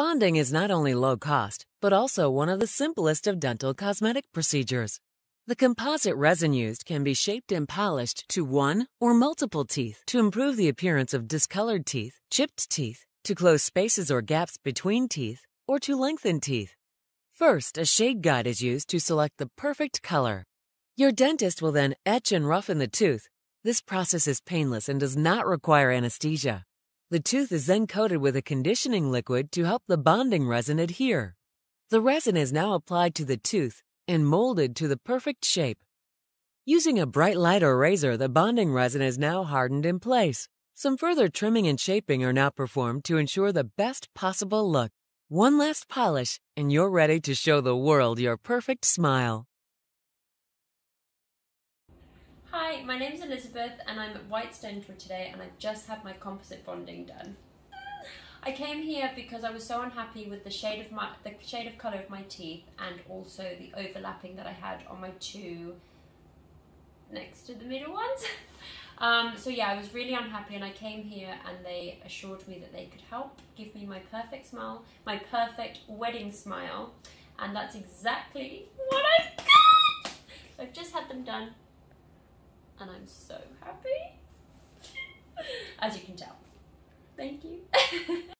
Bonding is not only low cost, but also one of the simplest of dental cosmetic procedures. The composite resin used can be shaped and polished to one or multiple teeth to improve the appearance of discolored teeth, chipped teeth, to close spaces or gaps between teeth, or to lengthen teeth. First, a shade guide is used to select the perfect color. Your dentist will then etch and roughen the tooth. This process is painless and does not require anesthesia. The tooth is then coated with a conditioning liquid to help the bonding resin adhere. The resin is now applied to the tooth and molded to the perfect shape. Using a bright light or laser, the bonding resin is now hardened in place. Some further trimming and shaping are now performed to ensure the best possible look. One last polish, and you're ready to show the world your perfect smile. Hi, my name is Elizabeth and I'm at Whites Dental for today and I've just had my composite bonding done. I came here because I was so unhappy with the shade of my the shade of colour of my teeth and also the overlapping that I had on my two next to the middle ones. Um, so yeah, I was really unhappy and I came here and they assured me that they could help give me my perfect smile, my perfect wedding smile, and that's exactly what I've got! I've just had them done and I'm so happy. As you can tell. Thank you.